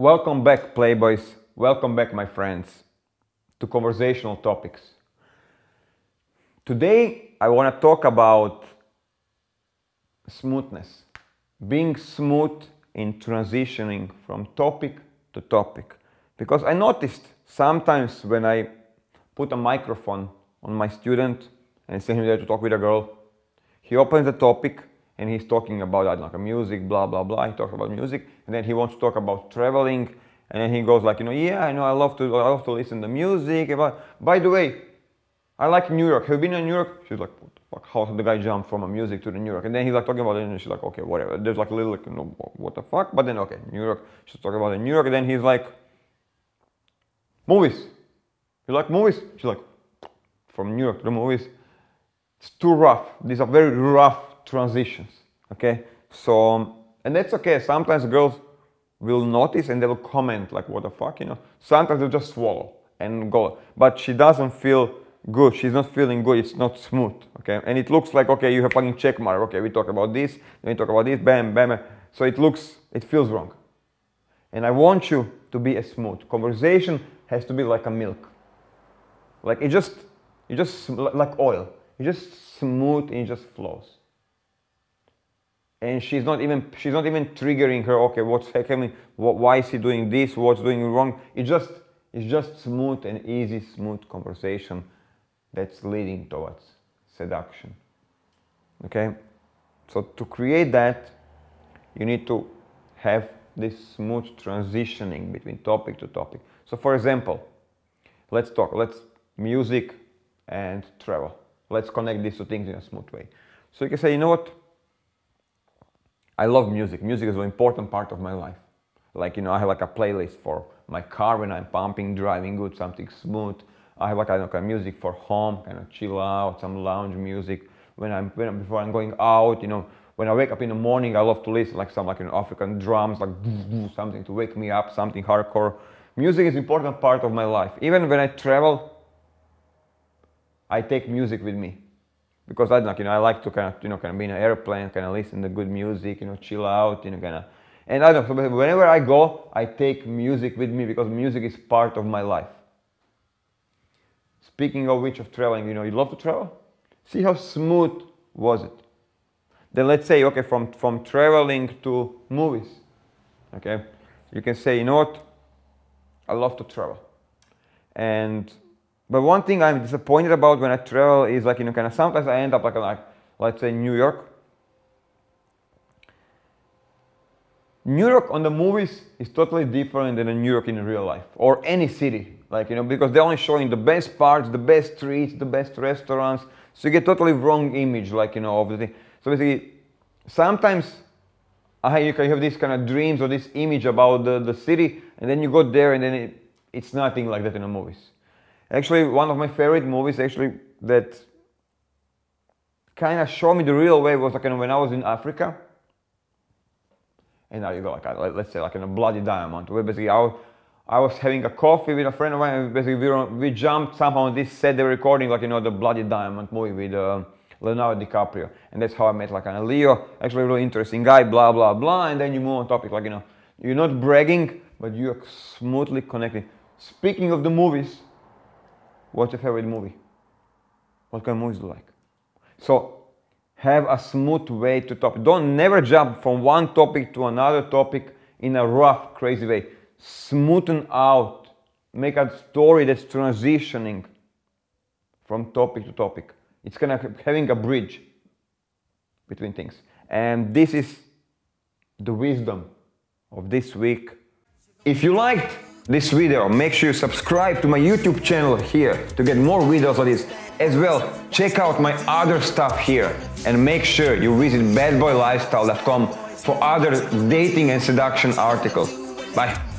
Welcome back, Playboys. Welcome back, my friends, to conversational topics. Today, I want to talk about smoothness, being smooth in transitioning from topic to topic. Because I noticed sometimes when I put a microphone on my student and send him there to talk with a girl, he opens the topic and he's talking about I don't music, blah blah blah. He talks about music, and then he wants to talk about traveling, and then he goes like, you know, yeah, I know, I love to, I love to listen to music. But by the way, I like New York. Have you been in New York? She's like, what the fuck? How the guy jump from a music to the New York? And then he's like talking about it, and she's like, okay, whatever. There's like a little, like, you know, what the fuck? But then okay, New York. She's talking about the New York, and then he's like, movies. You like movies? She's like, from New York to the movies. It's too rough. These are very rough transitions. Okay, so and that's okay. Sometimes girls will notice and they will comment like, "What the fuck," you know. Sometimes they'll just swallow and go, but she doesn't feel good. She's not feeling good. It's not smooth. Okay, and it looks like okay, you have fucking check mark. Okay, we talk about this, we talk about this, bam, bam. bam. So it looks, it feels wrong. And I want you to be a smooth. Conversation has to be like a milk. Like it just, it just like oil. It just smooth and it just flows and she's not even she's not even triggering her okay what's happening? What, why is he doing this? What's doing wrong? It's just it's just smooth and easy smooth conversation that's leading towards seduction. Okay? So to create that you need to have this smooth transitioning between topic to topic. So for example let's talk let's music and travel. Let's connect these two things in a smooth way. So you can say you know what I love music. Music is an important part of my life. Like, you know, I have like a playlist for my car when I'm pumping, driving good, something smooth. I have like kind of music for home, kind of chill out, some lounge music. When I'm, when before I'm going out, you know, when I wake up in the morning, I love to listen like some like you know, African drums, like something to wake me up, something hardcore. Music is important part of my life. Even when I travel, I take music with me because I like you know I like to kind of you know kind of be in an airplane, kind of listen to good music, you know, chill out, you know, kind of. And I don't know. Whenever I go, I take music with me because music is part of my life. Speaking of which of traveling, you know, you love to travel. See how smooth was it. Then let's say, okay, from from traveling to movies, okay, you can say, you know what, I love to travel, and but one thing I'm disappointed about when I travel is like, you know, kind of sometimes I end up like, like let's say New York. New York on the movies is totally different than New York in real life or any city. Like, you know, because they're only showing the best parts, the best streets, the best restaurants. So you get totally wrong image, like, you know, of the thing. So basically, sometimes I, you can have these kind of dreams or this image about the, the city, and then you go there and then it, it's nothing like that in the movies. Actually, one of my favorite movies actually that kind of showed me the real way was like when I was in Africa. And now you go like, let's say like in a bloody diamond, where basically I was, I was having a coffee with a friend of mine, and basically we, were, we jumped somehow on this set they were recording like, you know, the bloody diamond movie with uh, Leonardo DiCaprio. And that's how I met like of Leo, actually a really interesting guy, blah, blah, blah. And then you move on topic, like, you know, you're not bragging, but you're smoothly connecting. Speaking of the movies, What's your favorite movie? What kind of movies do you like? So have a smooth way to talk. Don't never jump from one topic to another topic in a rough, crazy way. Smoothen out. Make a story that's transitioning from topic to topic. It's kind of having a bridge between things. And this is the wisdom of this week. If you liked this video, make sure you subscribe to my YouTube channel here to get more videos like this. As well, check out my other stuff here and make sure you visit badboylifestyle.com for other dating and seduction articles. Bye.